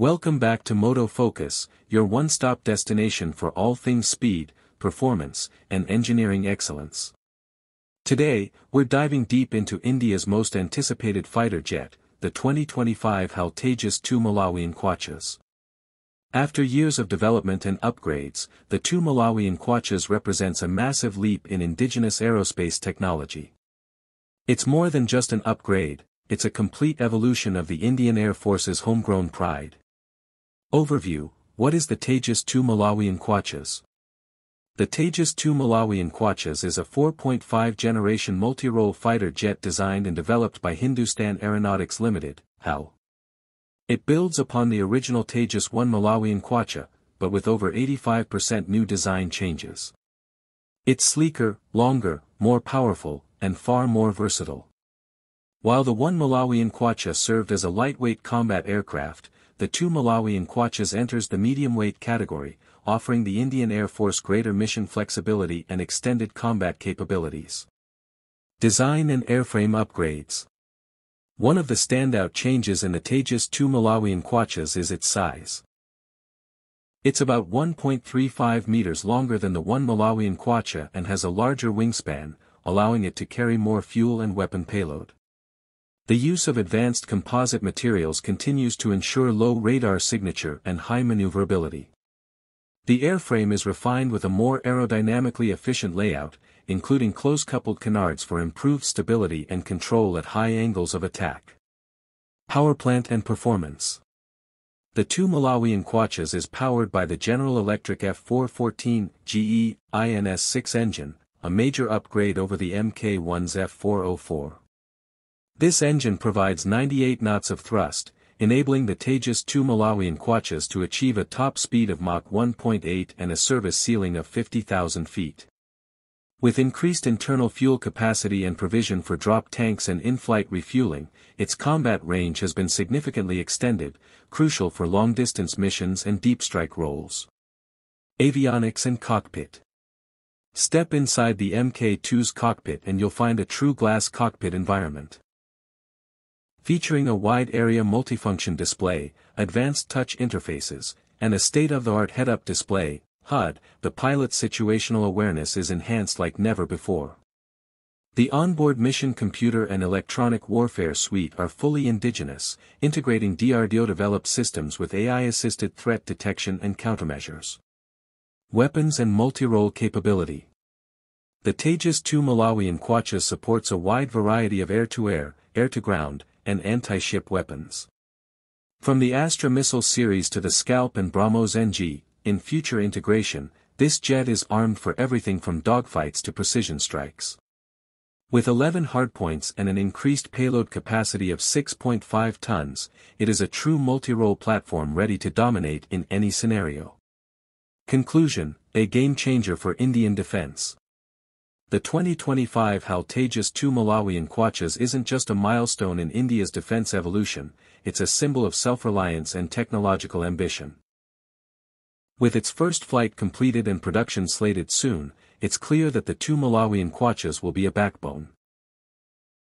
Welcome back to Moto Focus, your one-stop destination for all things speed, performance, and engineering excellence. Today, we're diving deep into India's most anticipated fighter jet, the 2025 HAL Tejas 2 Malawian Kwachas. After years of development and upgrades, the two Malawian Kwachas represents a massive leap in indigenous aerospace technology. It's more than just an upgrade, it's a complete evolution of the Indian Air Force's homegrown pride. Overview, what is the Tejas 2 Malawian Kwachas? The Tejas 2 Malawian Kwachas is a 4.5 generation multi-role fighter jet designed and developed by Hindustan Aeronautics Limited, HAL. It builds upon the original Tejas 1 Malawian Kwacha, but with over 85% new design changes. It's sleeker, longer, more powerful, and far more versatile. While the 1 Malawian Kwacha served as a lightweight combat aircraft, the 2 Malawian Kwachas enters the medium-weight category, offering the Indian Air Force greater mission flexibility and extended combat capabilities. Design and airframe upgrades One of the standout changes in the Tejas 2 Malawian Kwachas is its size. It's about 1.35 meters longer than the 1 Malawian Kwacha and has a larger wingspan, allowing it to carry more fuel and weapon payload. The use of advanced composite materials continues to ensure low radar signature and high maneuverability. The airframe is refined with a more aerodynamically efficient layout, including close-coupled canards for improved stability and control at high angles of attack. Power plant and performance. The two Malawian Kwachas is powered by the General Electric F414 GE INS6 engine, a major upgrade over the Mk1's F404. This engine provides 98 knots of thrust, enabling the Tejas 2 Malawian Kwachas to achieve a top speed of Mach 1.8 and a service ceiling of 50,000 feet. With increased internal fuel capacity and provision for drop tanks and in-flight refueling, its combat range has been significantly extended, crucial for long-distance missions and deep strike roles. Avionics and Cockpit Step inside the Mk2's cockpit and you'll find a true glass cockpit environment. Featuring a wide-area multifunction display, advanced touch interfaces, and a state-of-the-art head-up display, HUD, the pilot's situational awareness is enhanced like never before. The onboard mission computer and electronic warfare suite are fully indigenous, integrating DRDO-developed systems with AI-assisted threat detection and countermeasures. Weapons and multi-role capability. The Tejas 2 Malawian Kwacha supports a wide variety of air-to-air, air-to-ground, and anti-ship weapons. From the Astra missile series to the Scalp and BrahMos NG, in future integration, this jet is armed for everything from dogfights to precision strikes. With 11 hardpoints and an increased payload capacity of 6.5 tons, it is a true multi-role platform ready to dominate in any scenario. Conclusion, a game changer for Indian defense. The 2025 HAL Tejas 2 Malawian Kwachas isn't just a milestone in India's defense evolution, it's a symbol of self-reliance and technological ambition. With its first flight completed and production slated soon, it's clear that the two Malawian Kwachas will be a backbone.